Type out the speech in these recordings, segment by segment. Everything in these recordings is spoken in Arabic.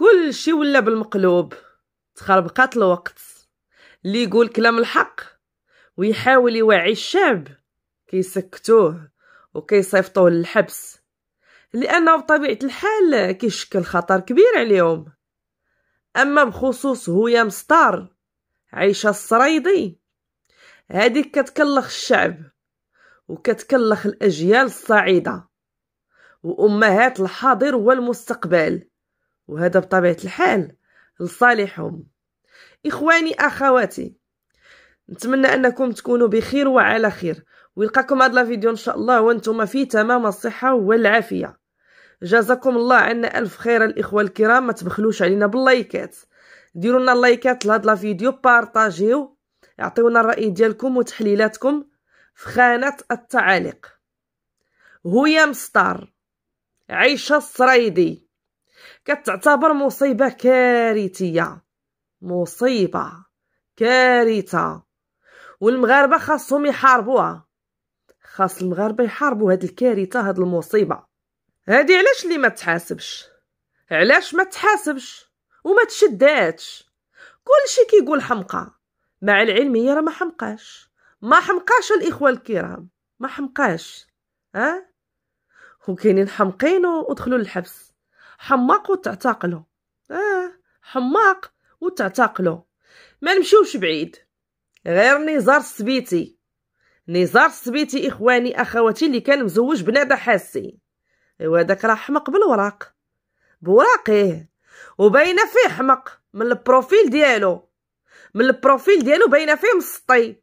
كل شي ولا بالمقلوب. تخربقات الوقت. اللي يقول كلام الحق ويحاول يوعي الشعب. كيسكتوه وكيصيفطوه للحبس. لأنه بطبيعة الحال كيشكل خطر كبير عليهم. أما بخصوص هويا مستار عيشة الصريدي هذيك كتكلخ الشعب وكتكلخ الأجيال الصاعده وأمهات الحاضر والمستقبل. وهذا بطبيعة الحال لصالحهم. إخواني أخواتي نتمنى أنكم تكونوا بخير وعلى خير. ويلقاكم هذا الفيديو إن شاء الله وأنتم في تمام الصحة والعافية. جزاكم الله عنا ألف خير الإخوة الكرام ما تبخلوش علينا باللايكات. ديروا لنا اللايكات لهذا الفيديو بارطاجيو اعطيونا الرأي ديالكم وتحليلاتكم في خانة التعاليق. هويا مستار عيشه الصريدي كتعتبر مصيبة كارثية. مصيبة كارثة. والمغاربة خاصهم يحاربوها. خاص المغاربة يحاربوا هاد الكارثة هاد المصيبة. هادي علاش اللي ما تحاسبش؟ علاش ما تحاسبش؟ وما تشداتش؟ كلشي كيقول حمقى. مع العلم هي راه ما حمقاش. ما حمقاش الإخوة الكرام. ما حمقاش. ها؟ وكاينين حمقين ودخلوا للحبس. حماق وتعتقلوا آه حماق وتعتقلوا ما نمشيوش بعيد. غير نزار السبيتي. نزار السبيتي إخواني أخواتي اللي كان مزوج بنادى حاسي. إيوا داك راه حمق بالوراق. بوراقيه وباينة فيه حمق من ال profil ديالو. من ال profil ديالو باينة فيه مسطي.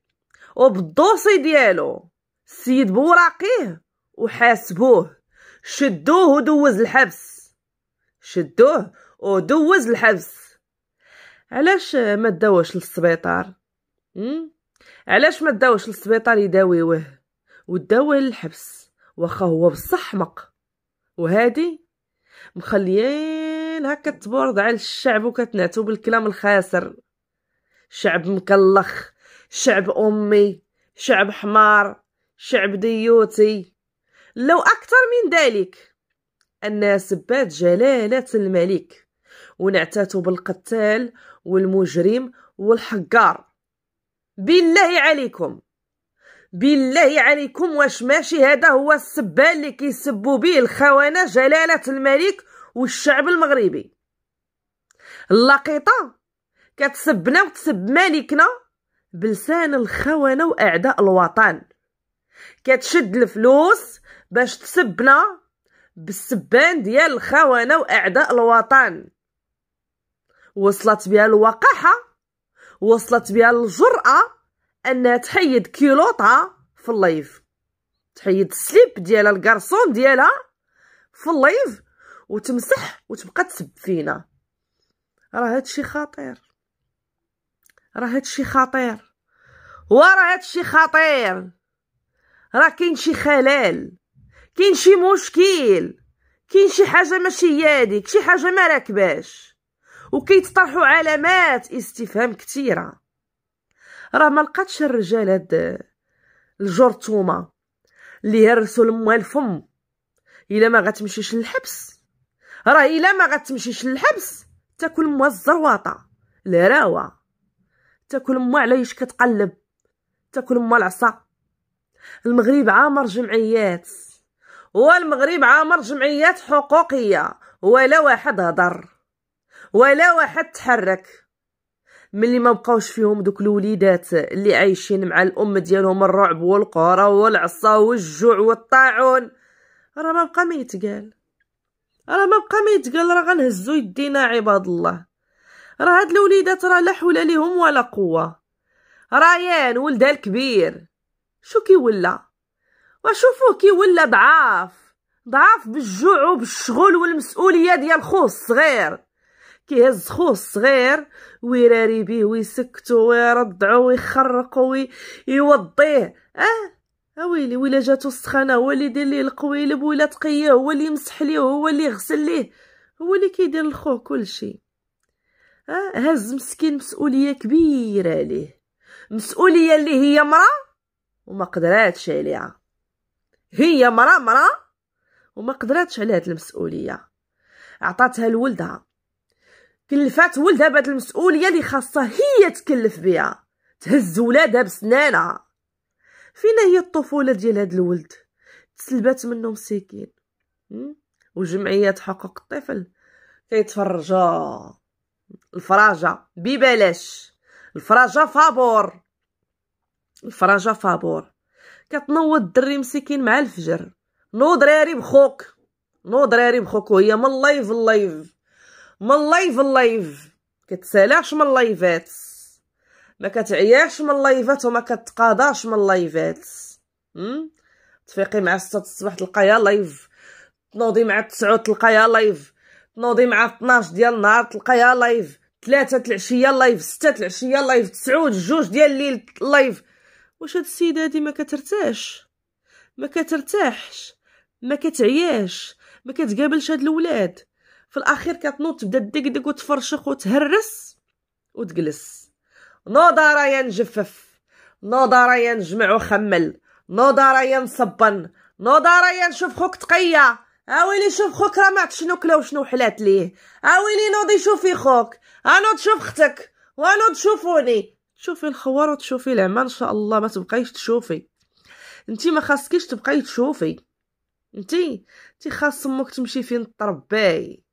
وبال dossier ديالو. السيد بوراقيه وحاسبوه. شدوه ودوز الحبس. شدوه ودوز الحبس. علاش ما داوش للسبيطار؟ علاش ما داوش للسبيطار يداويوه وداوه للحبس واخا هو بصح حمق وهادي مخليين هكا تبورد على الشعب وكتنعتو بالكلام الخاسر. شعب مكلخ شعب أمي شعب حمار شعب ديوتي. لو أكثر من ذلك الناس بات جلالة الملك ونعتاتوا بالقتال والمجرم والحقار. بالله عليكم! بالله عليكم! واش ماشي هذا هو السبال اللي كيسبوا به الخونه جلالة الملك والشعب المغربي؟ اللقيطة! كتسبنا وتسب ملكنا بلسان الخونه وأعداء الوطن. كتشد الفلوس باش تسبنا بالسبان ديال الخونه وإعداء الوطن. وصلت بها الوقاحة وصلت بها الجرأة انها تحيد كيلوطها في ال live. تحيد ال slip ديالها ال caleçon ديالها في ال live وتمسح وتبقى تسب فينا راه هادشي خطير. راه هادشي خطير. وراه هادشي خطير. راه كاين شي خلل كاين شي مشكل كاين شي حاجة ماشي هذيك شي حاجة ما راكباش. وكيتطرحوا علامات استفهام كثيره راه ما لقاتش الرجال هاد الجرثومه اللي هرسوا لمها الفم. إلا ما غتمشيش للحبس. راه إلا ما غتمشيش للحبس تاكل مها الزرواطه الهراوه تاكل مها على إيش كتقلب؟ تاكل مها العصا. المغرب عامر جمعيات. والمغرب عامر جمعيات حقوقية ولا واحد هضر ولا واحد تحرك. ملي ما بقاوش فيهم دوك الوليدات اللي عايشين مع الأم ديالهم الرعب والقهره والعصا والجوع والطاعون راه ما بقى ما يتقال. راه ما بقى ما يتقال راه غنهزو يدينا عباد الله. راه هاد الوليدات راه لا حول ليهم ولا قوة. ريان ولدها الكبير. شو كي ولا وشوفوه كي ولا ضعاف. ضعاف بالجوع وبالشغل والمسؤولية ديال خوه الصغير كيهز خوه الصغير ويراري بيه ويسكتو ويرضعو ويخرقو ويوضيه آه اويلي ويلا جاتو السخانة هو اللي يدير ليه القويلب ولا تقيه هو اللي يمسح ليه هو اللي يغسل ليه هو اللي كيدير لخوه كلشي آه هز مسكين مسؤولية كبيرة عليه. مسؤولية اللي هي مرا وما قدراتش عليها. هي مرا مرا وما قدراتش على هاد المسؤولية. عطاتها لولدها. كلفات ولدها بهاد المسؤولية اللي خاصها هي تكلف بها تهز ولادها بسنانها. فينا هي الطفولة ديال هاد الولد؟ تسلبات منه مسكين وجمعيات حقوق الطفل. كيتفرجوا الفراجة. ببلاش. الفراجة فابور. الفراجة فابور. كتنوض الدري مسكين مع الفجر. نو دراري بخوك. نو دراري بخوك وهي من ال live ال live. من ال live ال live. كتسالاش من اللايفات. ما كتعياش من اللايفات وما كتقاضاش من اللايفات. تفيقي مع 6 الصباح تلقايها live. تنوضي مع 9 تلقايها live. تنوضي مع 12 ديال النهار تلقايها live. 3 العشيه live. 6 العشيه live. 9 جوج ديال الليل live. واش هاد السيدة هادي ما كترتاحش؟ ما كترتاحش ما كتعياش ما كتقابلش هاد الولاد. في الأخير كتنوض تبدا ديك وتفرشخ وتهرس وتجلس. نوضه رايا نجفف نوضه رايا نجمع وخمل نوضه رايا نصبن نوضه رايا نشوف خوك تقيا. اويلي شوف خوك راه ما شنو كلا وشنو حلات ليه. اويلي نوضي شوفي خوك انوض شوف أختك وانوض شوفوني. تشوفي الخوار وتشوفي العمى إن شاء الله ما تبقايش تشوفي. إنتي ما خاصكيش تبقاي تشوفي. إنتي إنتي خاص أمك تمشي فين ترباي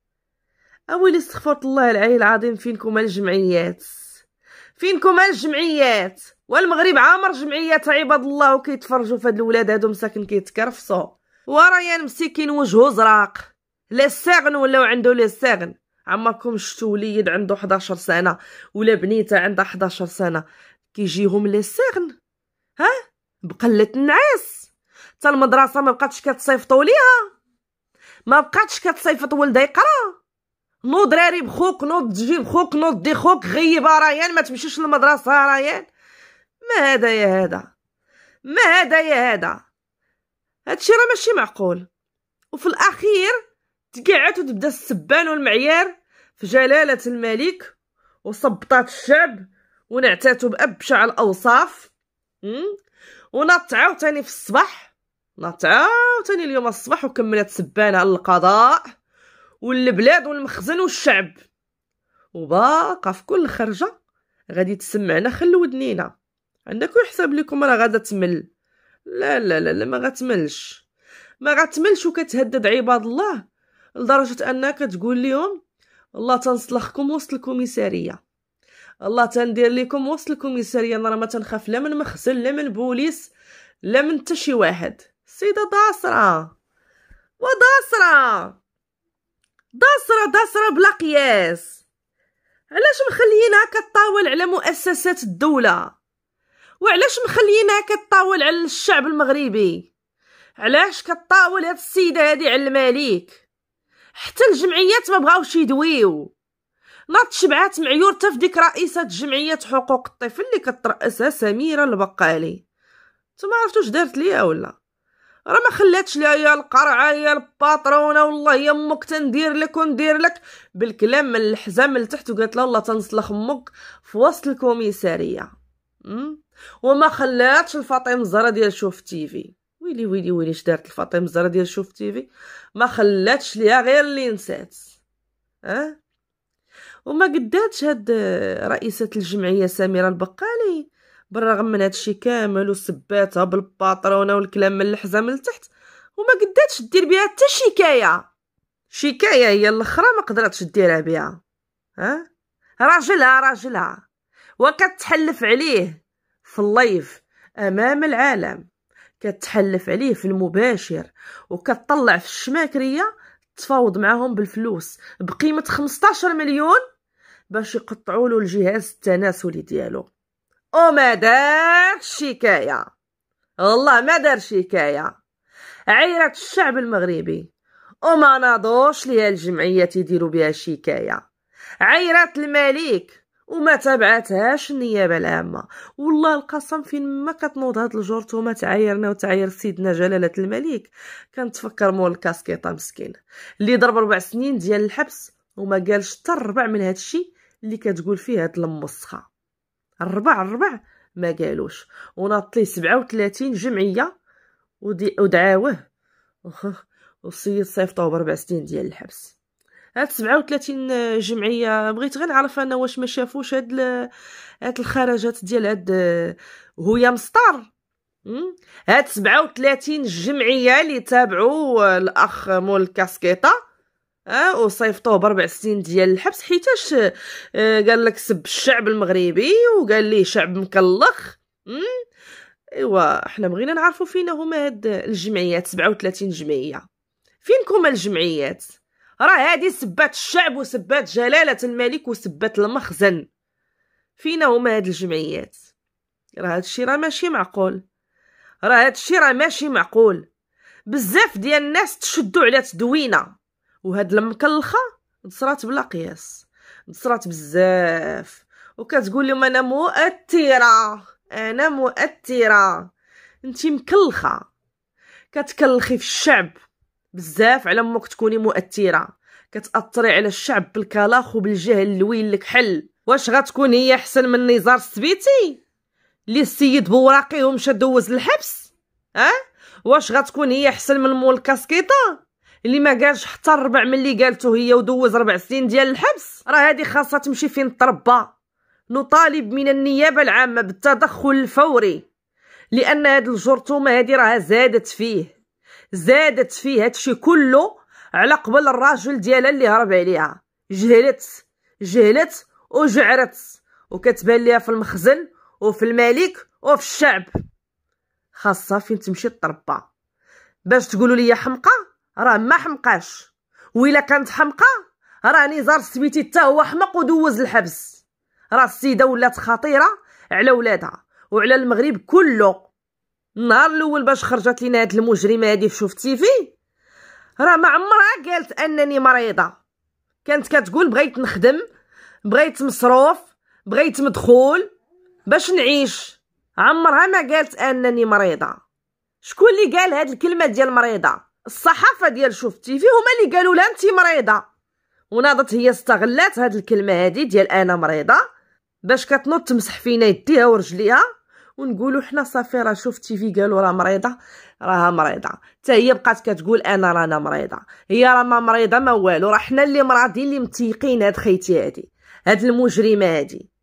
اويلي استغفر الله العلي العظيم فينكم الجمعيات؟ فينكم الجمعيات؟ والمغرب عامر جمعيات عباد الله وكيتفرجوا في هاد الولاد هادو مساكن كيتكرفصوا. وريان مسكين وجهو زراق. لا ساغن ولاو عنده لا عمركم شفتوا وليد عنده 11 سنة ولا بنيته عندها 11 سنة؟ كيجيهم لي ساغن ها؟ بقلة النعاس. حتى المدرسة ما بقاتش كتصيفطوا ليها. ما بقاتش كتصيفط ولدها يقرا. نوض دراري بخوك نوض تجي بخوك نوض دي خوك غيب ريان ما تمشيش للمدرسة ريان ما هذا يا هذا؟ ما هذا يا هذا؟ هادشي راه ماشي معقول. وفي الأخير تقعد وتبدا السبان والمعيار في جلالة الملك وصبطات الشعب ونعتاتو بأبشع الأوصاف ونط عاوتاني في الصباح نط عاوتاني اليوم الصباح وكملت سبانة على القضاء والبلاد والمخزن والشعب. وباقا في كل خرجة غادي تسمعنا خلو ودنينا. عندك يحسب لكم راه غادا تمل لا لا لا, لا ما غتملش ما غتملش وكتهدد عباد الله. لدرجة أنك تقول لهم الله تنصلخكم وسط الكوميساريه الله تندير لكم وسط الكوميساريه أنا ما تنخاف لا من مخزن لا من بوليس لا من حتى شي واحد. السيده داسرة. وداسرة. داسرة داسرة بلا قياس. علاش مخليينها كطاول على مؤسسات الدولة؟ وعلاش مخليينها كطاول على الشعب المغربي؟ علاش كطاول هاد السيدة هادي على الملك؟ حتى الجمعيات ما بغاوش يدويو. ناض شبعات معيور في ديك رئيسة جمعية حقوق الطفل اللي كترأسها سميرة البقالي. نتوما عرفتوش دارت ليا ولا؟ راه ما خلاتش ليا يا القرعة يا الباترونة والله يا أمك تندير لك وندير لك. بالكلام من الحزام لتحت وقالت لها والله تنصلخ أمك في وسط الكوميسارية. وما خلاتش الفاطمة الزهراء ديال شوف تيفي ويلي ويلي ويلي اش دارت الفاطمة الزهراء ديال شوف تيفي ما خلاتش ليها غير اللي نسات آه وما قداتش هاد رئيسة الجمعية سميرة البقالي. بالرغم من هادشي كامل وسباتها بالباطرونة والكلام من الحزام لتحت وما قداتش دير بها حتى شكاية. شكاية هي الأخرى ما قدرتش ديرها بها. ها؟ راجلها راجلها. وكتحلف عليه في اللايف أمام العالم. كتحلف عليه في المباشر وكتطلع في الشماكرية تفاوض معاهم بالفلوس بقيمة 15 مليون باش يقطعوا له الجهاز التناسلي ديالو. وما دار شكاية. والله ما دار شكاية. عيرت الشعب المغربي. وما ناضوش ليها الجمعيات يديروا بها شكاية. عيرت الملك. وما تابعتهاش النيابة العامة. والله القسم فين ما كتنوض هاد الجرثومه تعايرنا وتعاير سيدنا جلالة الملك. كنتفكر مول الكاسكيطة مسكين. اللي ضرب ربع سنين ديال الحبس وما قالش حتى الربع من هادشي اللي كتقول فيه هاد المسخة. الربع الربع ما قالوش. وناط ليه 37 جمعية ودعاوه. وسيد صيفطوه بربع سنين ديال الحبس. هاد 37 جمعية. بغيت غير نعرف أنا واش ما شافوش هاد هاد الخرجات ديال هاد هويا مسطر. هاد 37 جمعية اللي تابعوا الأخ مول الكاسكيطه آه وصيفطوه بربع سنين ديال الحبس. حيتاش آه قال لك سب الشعب المغربي وقال ليه شعب مكلخ. إيوا حنا بغينا نعرفوا فينا هما هاد الجمعيات 37 جمعية. فينكم الجمعيات؟ راه هادي سبات الشعب وسبات جلالة الملك وسبات المخزن. فينا هما هاد الجمعيات؟ راه هادشي راه ماشي معقول. راه هادشي راه ماشي معقول. بزاف ديال الناس تشدوا على تدوينة. وهاد المكلخة نصرات بلا قياس. نصرات بزاف. وكتقول لهم أنا مؤثرة. أنا مؤثرة. انت مكلخة. كتكلخي في الشعب. بزاف على أمك تكوني مؤثرة. كتأثري على الشعب بالكلاخ وبالجهل اللي وين لك حل. واش غتكون هي أحسن من نزار السبيتي اللي السيد بوراقي ومشى دوز الحبس. ها؟ واش غتكون هي أحسن من مول كاسكيطة؟ اللي ما قالش حتى الربع من اللي قالته هي ودوز ربع سنين ديال الحبس. راه هذه خاصها تمشي فين تربى. نطالب من النيابة العامة بالتدخل الفوري. لأن هاد الجرثومة هادي راه زادت فيه. زادت فيه هادشي كله على قبل الراجل ديالها اللي هرب عليها. جهلت جهلت وجعرت. وكتبان ليها في المخزن وفي الملك وفي الشعب. خاصها فين تمشي تربى باش تقولوا لي حمقى؟ راه ما حمقاش. وإلا كانت حمقى راه نزار السبيتي حتى هو حمق ودوز الحبس. راه السيدة ولات خطيرة على ولادها وعلى المغرب كله. النهار الأول باش خرجت لينا هاد المجرمة هادي في شوف تيفي راه ما عمرها قالت أنني مريضة. كانت كتقول بغيت نخدم بغيت مصروف بغيت مدخول باش نعيش. عمرها ما قالت أنني مريضة. شكون اللي قال هاد الكلمة ديال مريضة؟ الصحافة ديال شوف تيفي هما اللي قالوا لها انت مريضة. وناضت هي استغلات هاد الكلمة هادي ديال أنا مريضة باش كتنوض تمسح فينا يديها ورجليها. ونقولوا حنا صافي راه شوف تيفي قالوا راه مريضة. راها مريضة. حتى هي بقات كتقول أنا رانا مريضة. هي راه ما مريضة ما والو. راه حنا اللي مرضين اللي متيقين هاد خيتي هادي. هاد المجرمة هادي.